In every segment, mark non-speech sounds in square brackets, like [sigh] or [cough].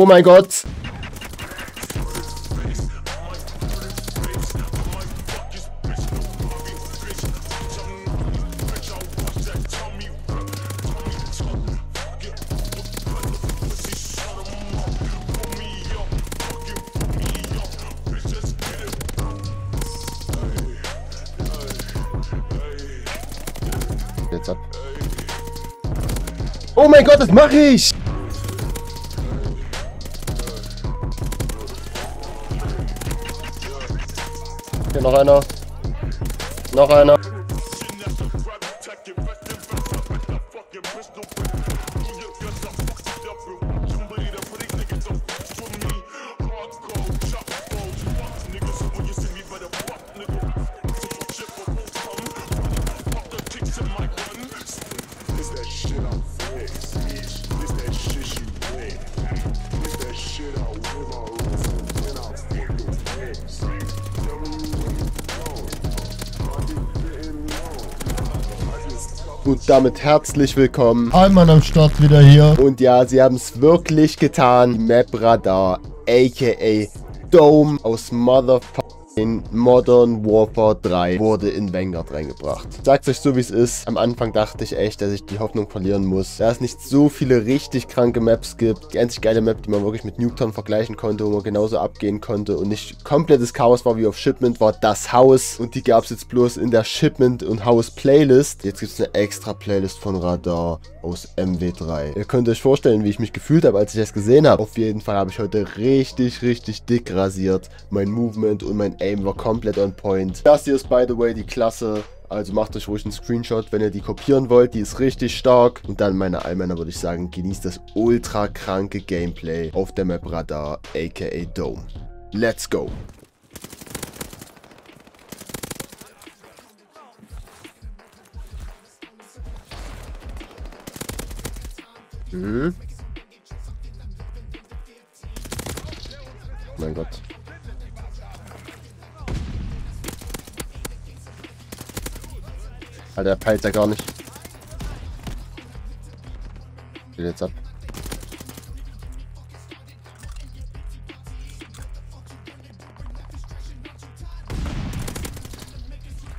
Oh mein Gott. Jetzt ab. Oh mein Gott, das mache ich! Hier noch einer. Noch damit herzlich willkommen. Einmal am Start wieder hier. Und ja, sie haben es wirklich getan. Map Radar, aka Dome aus Motherfucking Modern Warfare 3 wurde in Vanguard reingebracht. Sagt euch so wie es ist. Am Anfang dachte ich echt, dass ich die Hoffnung verlieren muss. Da es nicht so viele richtig kranke Maps gibt. Die einzig geile Map, die man wirklich mit Nuketown vergleichen konnte, wo man genauso abgehen konnte und nicht komplettes Chaos war wie auf Shipment, war das Haus. Und die gab es jetzt bloß in der Shipment und Haus Playlist. Jetzt gibt es eine extra Playlist von Radar aus MW3. Ihr könnt euch vorstellen, wie ich mich gefühlt habe, als ich das gesehen habe. Auf jeden Fall habe ich heute richtig, richtig dick rasiert. Mein Movement und mein Aim war komplett on point. Das hier ist by the way die Klasse. Also macht euch ruhig einen Screenshot, wenn ihr die kopieren wollt. Die ist richtig stark. Und dann, meine Allmänner, würde ich sagen, genießt das ultra kranke Gameplay auf der Map Radar, aka Dome. Let's go! Mhm. Mein Gott. Alter, er peilt ja gar nicht. Geht jetzt ab.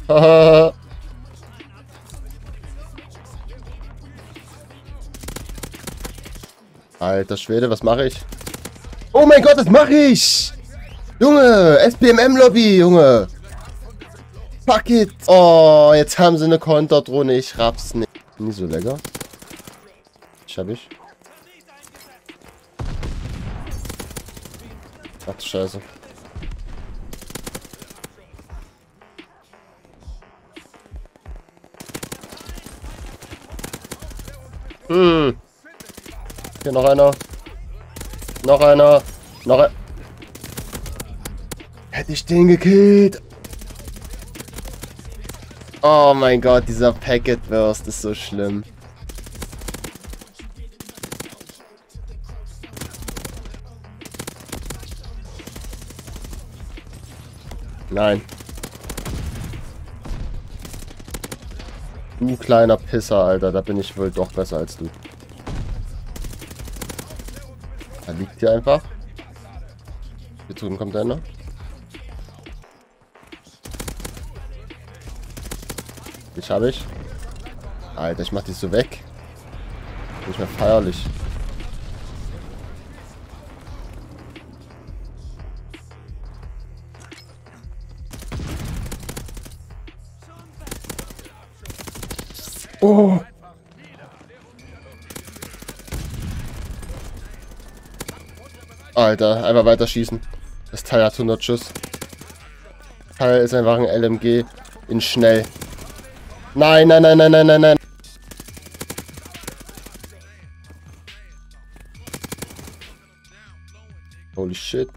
[laughs] Alter Schwede, was mache ich? Oh mein Gott, was mache ich? Junge, SPMM-Lobby, Junge. Fuck it. Oh, jetzt haben sie eine Konterdrohne. Ich raff's nicht. Nie so lecker. Ich hab ich. Ach du Scheiße. Hm. Hier noch einer. Noch einer. Noch ein. Hätte ich den gekillt. Oh mein Gott, dieser Packet Burst ist so schlimm. Nein. Du kleiner Pisser, Alter. Da bin ich wohl doch besser als du. Da liegt hier einfach. Hier drüben kommt einer. Ich habe ich. Alter, ich mach die so weg. Nicht mehr feierlich. Oh. Alter, einfach weiter schießen. Das Teil hat 100 Schuss. Das Teil ist einfach ein LMG in schnell. Nein, nein, nein, nein, nein, nein, nein. Holy shit.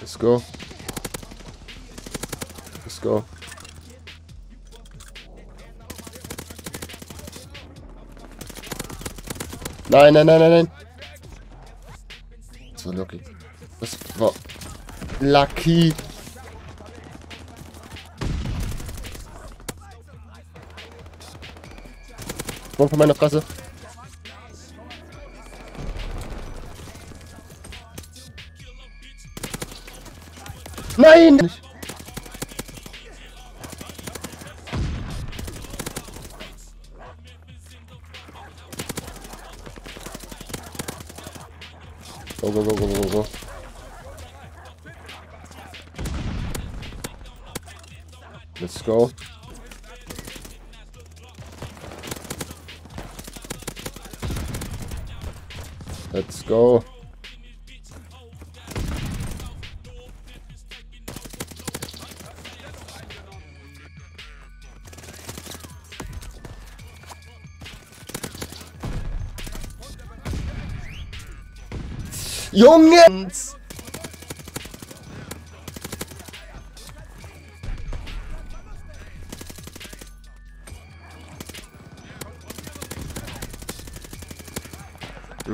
Let's go. Let's go. Nein, nein, nein, nein, nein. Das war Loki. Das war... Lucky. Komm von meiner Fresse. Nein! Go, go, go, go, go, go. Let's go. Let's go. Jungens!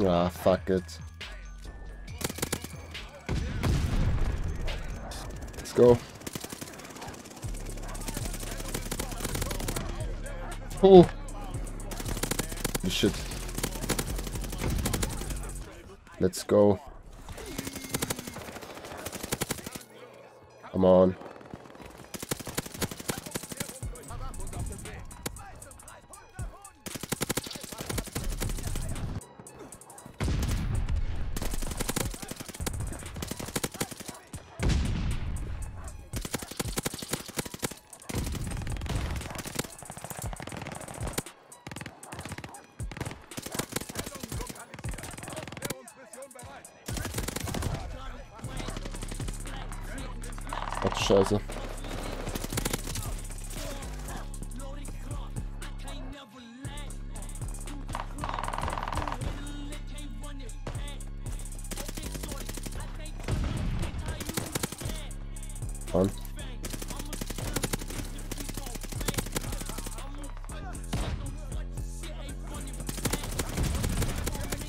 Ah, fuck it. Let's go. Oh. Shit. Let's go. Come on. Scheiße.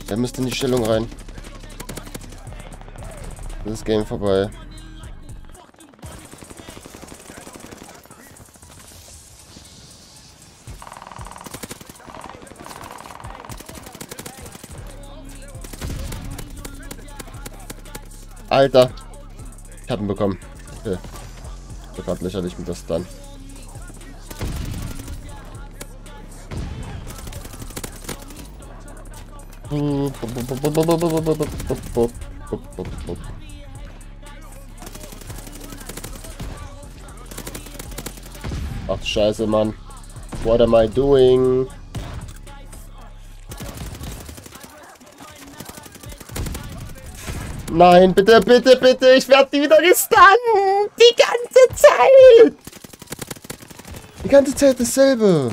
Der müsste in die Stellung rein. Das ist Game vorbei. Alter. Ich hab ihn bekommen. Okay. Das war gerade lächerlich mit das dann. Ach Scheiße, Mann. What am I doing? Nein, bitte, bitte, bitte. Ich werde die wieder gestunt. Die ganze Zeit. Die ganze Zeit dasselbe.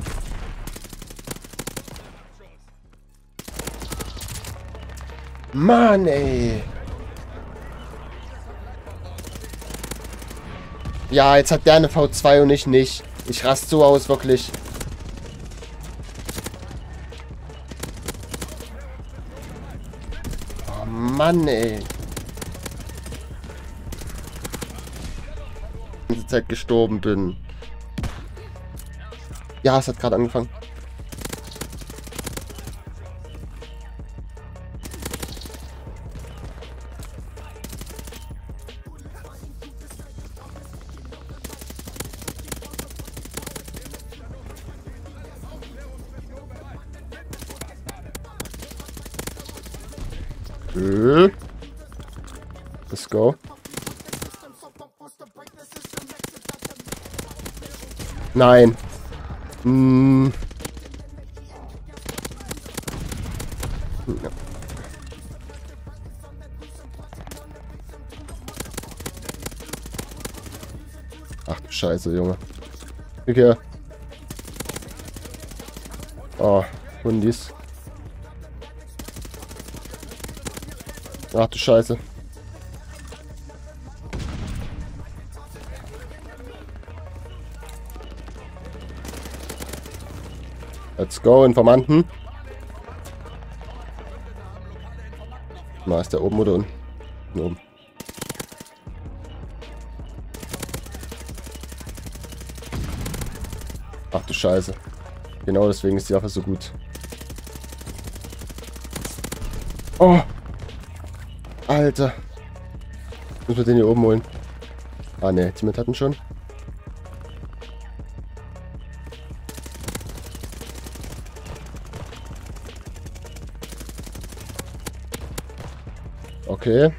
Mann, ey. Ja, jetzt hat der eine V2 und ich nicht. Ich rast so aus, wirklich. Oh Mann, ey. Ganze Zeit gestorben bin. Ja, es hat gerade angefangen. Äh. Let's go. Nein. Hm. Ach du Scheiße, Junge. Okay. Oh, Hundis. Ach du Scheiße. Let's go, Informanten. Na, ist der oben oder unten? Oben. Ach du Scheiße. Genau deswegen ist die Waffe so gut. Oh. Alter. Müssen wir den hier oben holen. Ah ne, Teammate hatten schon. Okay.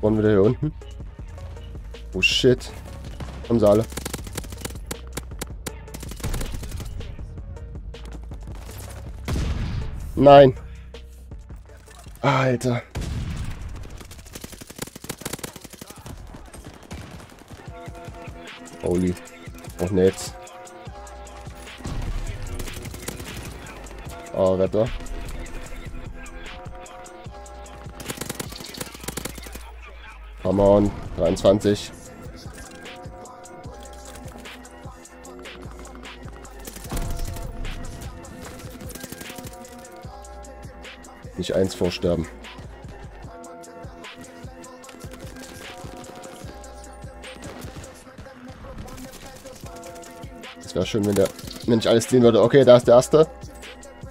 Wollen wir hier unten. Oh shit. Kommen sie alle. Nein. Alter. Holy. Auch nicht. Oh, Wetter. Come on. 23. Nicht eins vorsterben. Das wäre schön, wenn der wenn ich alles sehen würde. Okay, da ist der erste.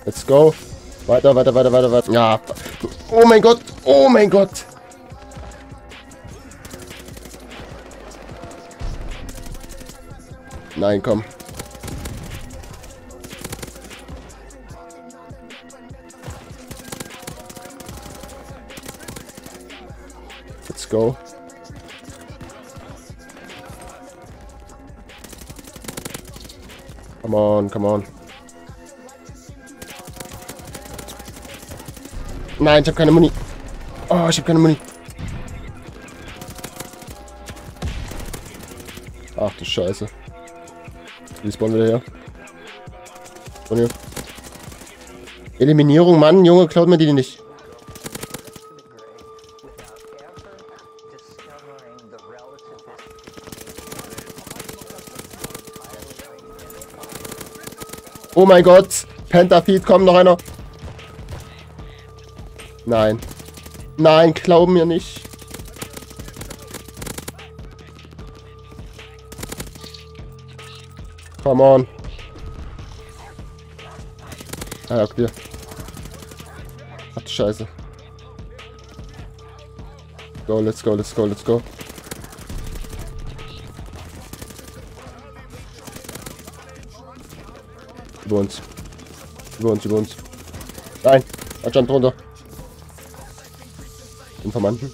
Let's go. Weiter, weiter, weiter, weiter, weiter. Ja. Oh mein Gott. Oh mein Gott. Nein, komm. Let's go. Come on, come on. Nein, ich habe keine Muni. Oh, ich habe keine Muni. Ach du Scheiße. Die spawnen wieder her. Von hier. Eliminierung, Mann, Junge, klaut mir die nicht. Oh mein Gott. Pentafeed, kommt noch einer. Nein. Nein, glauben mir nicht. Come on. Ah, okay. Ach du Scheiße. Go, let's go, let's go, let's go. Über uns. Über uns, über uns. Nein, er stand drunter. Informanten.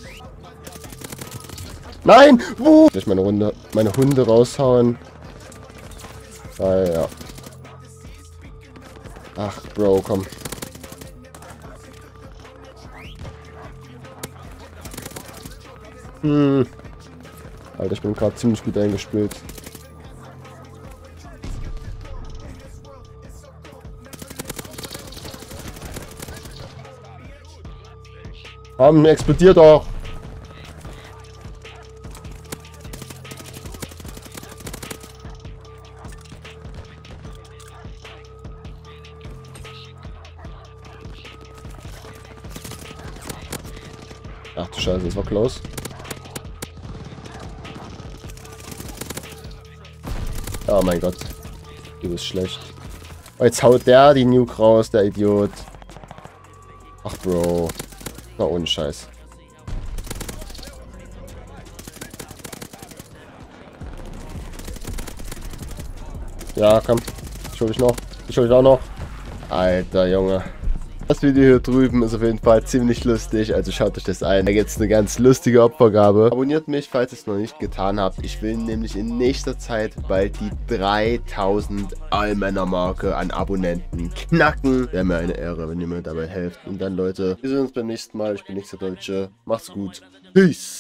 Nein! Wo? Ich meine Runde, meine Hunde raushauen. Ah, ja. Ach, Bro, komm. Hm. Alter, ich bin gerade ziemlich gut eingespielt. Komm, explodiert doch. Ach du Scheiße, das war close. Oh mein Gott. Du bist schlecht. Oh, jetzt haut der die Nuke raus, der Idiot. Ach, Bro. Na, ohne Scheiß. Ja, komm. Ich hol dich noch. Ich hol dich auch noch. Alter, Junge. Das Video hier drüben ist auf jeden Fall ziemlich lustig, also schaut euch das ein. Da gibt es eine ganz lustige Opfergabe. Abonniert mich, falls ihr es noch nicht getan habt. Ich will nämlich in nächster Zeit bald die 3000 Allmänner-Marke an Abonnenten knacken. Wäre mir eine Ehre, wenn ihr mir dabei helft. Und dann, Leute, wir sehen uns beim nächsten Mal. Ich bin nächster Deutsche. Macht's gut. Peace.